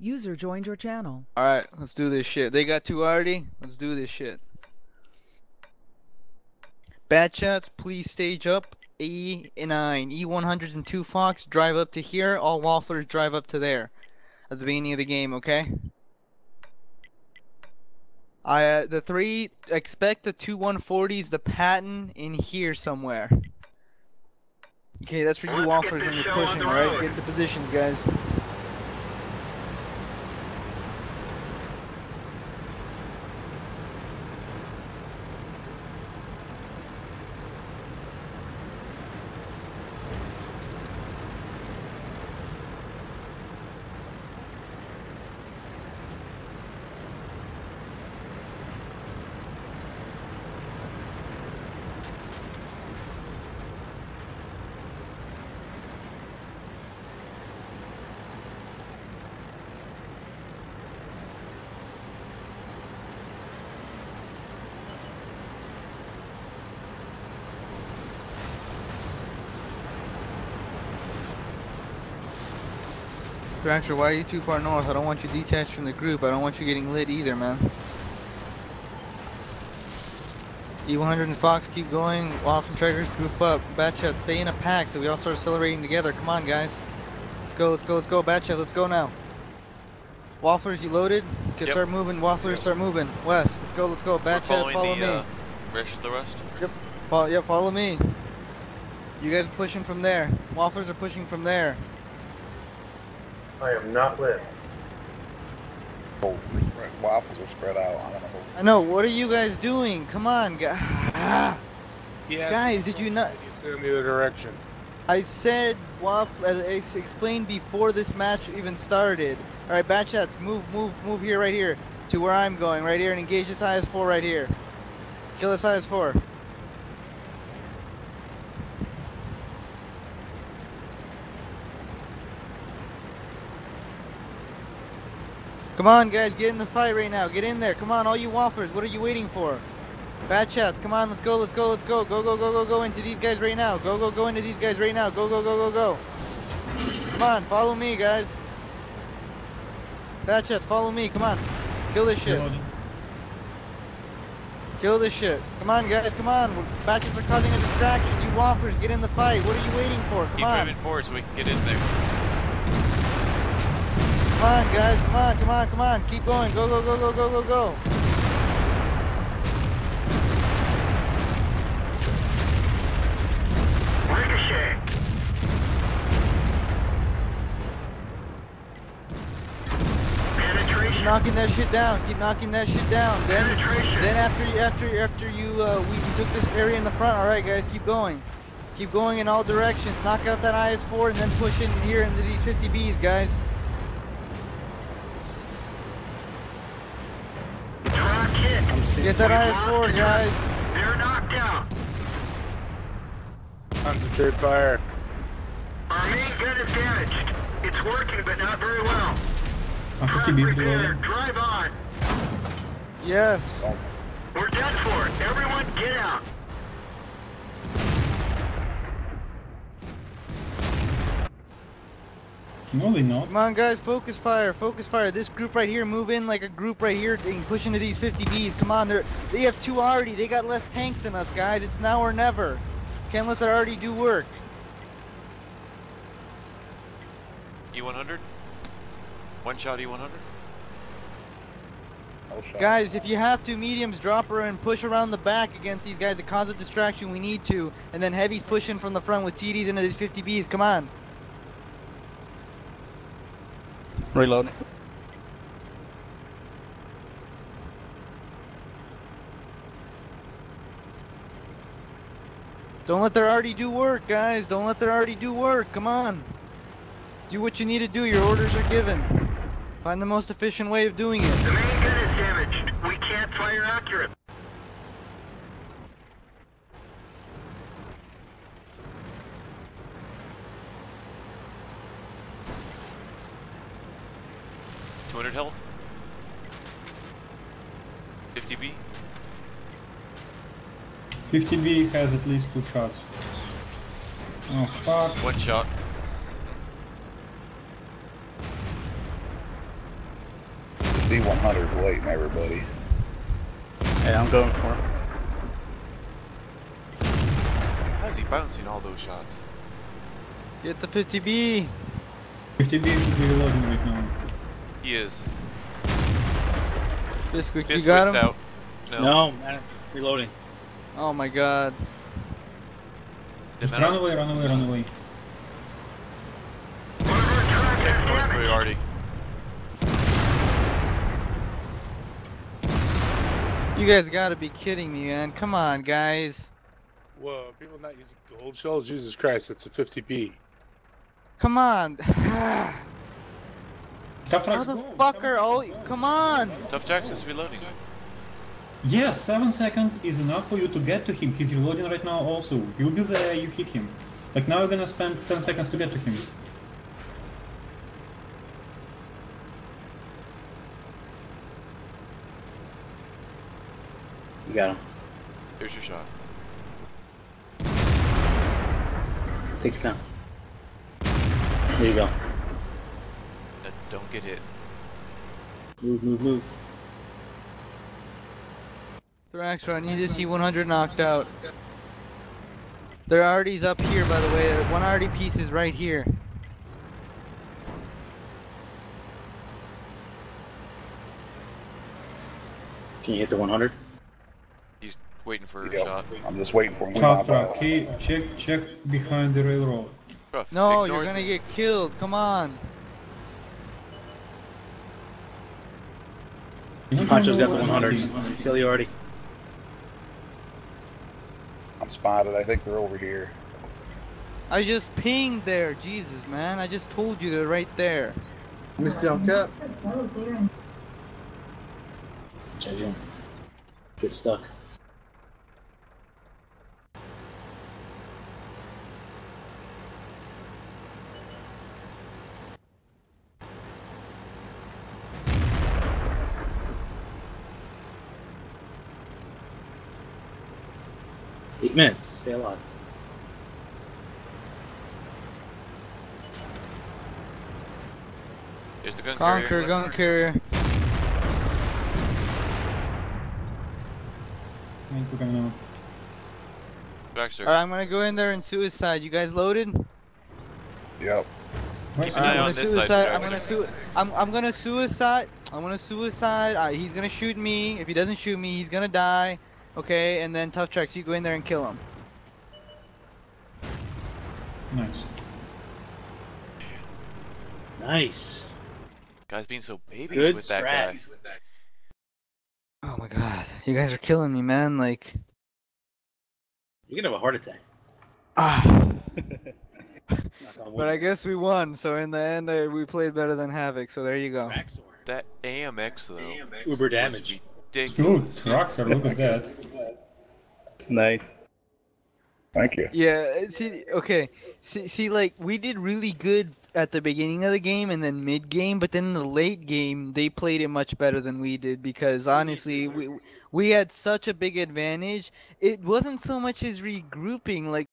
User joined your channel. Alright, let's do this shit. They got two already? Let's do this shit. Batchats, please stage up. E9, E100s and 2 Foch, drive up to here. All Wafflers drive up to there. At the beginning of the game, okay? I, uh, the three, expect the two 140s, the Patton in here somewhere. Okay, that's for you Wafflers when you're pushing, the alright? Get into positions, guys. Thrasher, why are you too far north? I don't want you detached from the group. I don't want you getting lit either, man. E100 and Foch, keep going. Waff and Trackers, group up. Batchat, stay in a pack so we all start accelerating together. Come on, guys. Let's go, let's go, let's go. Batchat, let's go now. Wafflers, you loaded? Get Yep. start moving. Wafflers, start moving. West, let's go, let's go. We're Batchat, follow the, me. Uh, rest of the rest. Follow, yeah, follow me. You guys are pushing from there. Wafflers are pushing from there. I am not lit. Oh, we're waffles are spread out. I don't know. I know. What are you guys doing? Come on, guys. Ah, Yeah. guys, did you not? You said in the other direction. I said waff as I s- explained before this match even started. All right, Batchats, move, move, move here, right here, to where I'm going, right here, and engage this IS4 right here. Kill this IS4. Come on, guys, get in the fight right now. Get in there. Come on, all you wafflers. What are you waiting for? Batchats. Come on, let's go, let's go, let's go. Go, go, go, go, go into these guys right now. Go, go, go into these guys right now. Go, go, go, go, go. Come on, follow me, guys. Batchats, follow me. Come on. Kill this shit. Kill this shit. Come on, guys, come on. Batchats are causing a distraction. You wafflers, get in the fight. What are you waiting for? Come Keep on. moving forward so we can get in there. Come on, guys. Come on, come on, come on. Keep going. Go, go, go, go, go, go, go. Ricochet. Penetration. Keep knocking that shit down. Keep knocking that shit down. Then, Penetration. then after you, after after you, uh, we, we took this area in the front. All right, guys, keep going. Keep going in all directions. Knock out that IS4 and then push in here into these 50Bs, guys. Track hit. Get that We've IS4, guys. They're knocked out. Concentrate fire. Our main gun is damaged. It's working, but not very well. I'm Truck 50 beats repair. reloading. Drive on. Yes. We're done for. Everyone get out. No, they not. Come on, guys. Focus fire. Focus fire. This group right here, move in like a group right here and push into these 50Bs. Come on, they're they have two already. They got less tanks than us, guys. It's now or never. Can't let that already do work. E100. E One shot E E100. Guys, if you have to, mediums drop her and push around the back against these guys to cause a distraction. We need to, and then heavies pushing from the front with TDs into these 50Bs. Come on. Reloading. Don't let their already do work, guys. Don't let their already do work. Come on. Do what you need to do. Your orders are given. Find the most efficient way of doing it. The main gun is damaged. We can't fire accurate. Two hundred health. Fifty B. 50B has at least two shots. Oh fuck. One shot. C100's waiting, everybody. Hey, I'm going for it. How's he bouncing all those shots? Get the 50B. 50B should be reloading right now. He is. Bisquick, you Biscuit's got him? out. No. No, man. Reloading. Oh my god. Just run away, run away, run away. One of our trucks Okay, is north damaged. priority. You guys gotta be kidding me, man. Come on, guys. Whoa, people not using gold shells? Jesus Christ, it's a 50B. Come on. Ah. Tough trucks, go. Motherfucker, oh, come on. Tough Jacks is reloading. Yes, 7 seconds is enough for you to get to him. He's reloading right now also. You'll be there, you hit him. Like now you're gonna spend 10 seconds to get to him. You got him. Here's your shot. Take your time. There you go. Uh, don't get hit. Move, move, move. Thraxor, I need to see 100 knocked out. Their arty's up here, by the way. One arty piece is right here. Can you hit the 100? He's waiting for a Yep. shot. I'm just waiting for him Tough truck, hey, check, check behind the railroad. Rough. No, ignore you're gonna get killed. Come on. You don't Pancho's know got the what 100. Kill you already. I'm spotted. I think they're over here. I just pinged there. Jesus, man. I just told you they're right there. Mr. Cap. Check in. Get stuck. Eight minutes. Stay alive. Here's the gun Conquer, carrier. gun carrier. Ain't coming out. Baxter. Alright, I'm gonna go in there and suicide. You guys loaded? Yep. Keep an eye I'm on gonna side, suicide. I'm gonna su- I'm I'm gonna suicide. I'm gonna suicide. Uh, he's gonna shoot me. If he doesn't shoot me, he's gonna die. Okay, and then tough tracks. You go in there and kill him. Nice. Nice. Guys being so babies Good with that strat. guy. Oh my god, you guys are killing me, man. Like, You're gonna have a heart attack. ah. Knock on wood. But I guess we won. So in the end, uh, we played better than Havoc. So there you go. That AMX though. Uber was damage. Ooh, Ridiculous. trucks are, look at that. Nice. Thank you. Yeah. See, okay. See, see, like we did really good at the beginning of the game and then mid game, but then in the late game they played it much better than we did because honestly, we we had such a big advantage. It wasn't so much as regrouping. Like